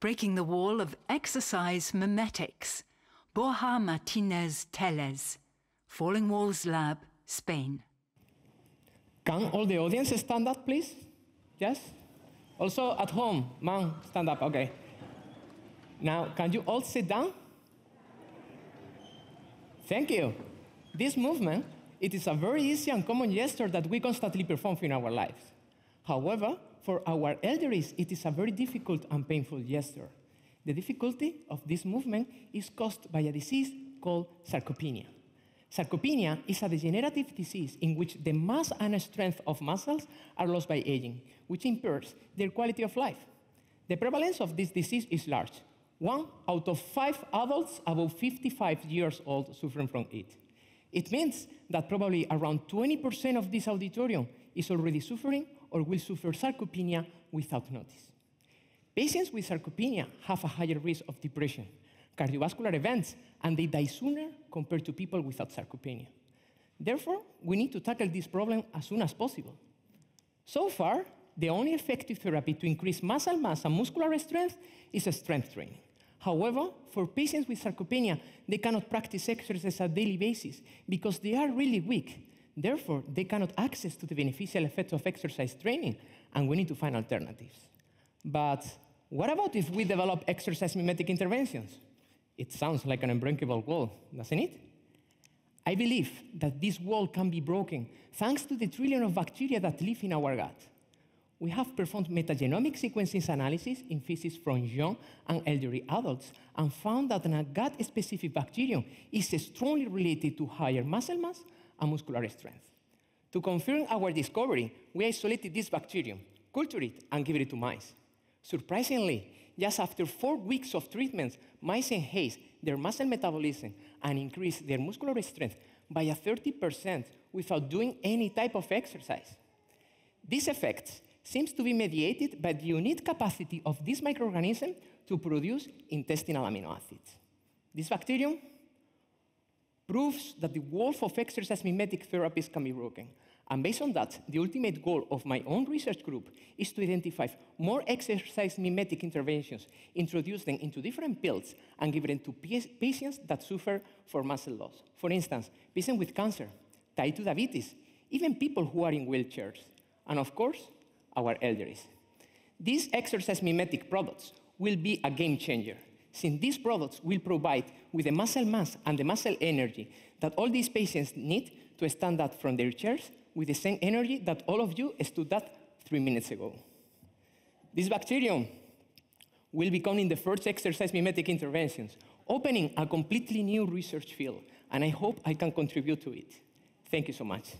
breaking the wall of exercise mimetics. Borja Martínez Téllez, Falling Walls Lab, Spain. Can all the audience stand up, please? Yes? Also at home, man, stand up, okay. Now, can you all sit down? Thank you. This movement, it is a very easy and common gesture that we constantly perform in our lives. However, for our elderly, it is a very difficult and painful gesture. The difficulty of this movement is caused by a disease called sarcopenia. Sarcopenia is a degenerative disease in which the mass and strength of muscles are lost by aging, which impairs their quality of life. The prevalence of this disease is large. One out of five adults above 55 years old suffering from it. It means that probably around 20% of this auditorium is already suffering or will suffer sarcopenia without notice. Patients with sarcopenia have a higher risk of depression, cardiovascular events, and they die sooner compared to people without sarcopenia. Therefore, we need to tackle this problem as soon as possible. So far, the only effective therapy to increase muscle mass and muscular strength is strength training. However, for patients with sarcopenia, they cannot practice exercise on a daily basis because they are really weak. Therefore, they cannot access to the beneficial effects of exercise training, and we need to find alternatives. But what about if we develop exercise mimetic interventions? It sounds like an unbreakable wall, doesn't it? I believe that this wall can be broken thanks to the trillion of bacteria that live in our gut. We have performed metagenomic sequencing analysis in feces from young and elderly adults and found that a gut-specific bacterium is strongly related to higher muscle mass and muscular strength. To confirm our discovery, we isolated this bacterium, cultured it, and gave it to mice. Surprisingly, just after four weeks of treatment, mice enhanced their muscle metabolism and increased their muscular strength by a 30% without doing any type of exercise. This effect seems to be mediated by the unique capacity of this microorganism to produce intestinal amino acids. This bacterium proves that the walls of exercise mimetic therapies can be broken. And based on that, the ultimate goal of my own research group is to identify more exercise mimetic interventions, introduce them into different pills, and give them to patients that suffer from muscle loss. For instance, patients with cancer, type 2 diabetes, even people who are in wheelchairs, and of course, our elderly. These exercise mimetic products will be a game changer since these products will provide with the muscle mass and the muscle energy that all these patients need to stand up from their chairs with the same energy that all of you stood up three minutes ago. This bacterium will become in the first exercise mimetic interventions, opening a completely new research field, and I hope I can contribute to it. Thank you so much.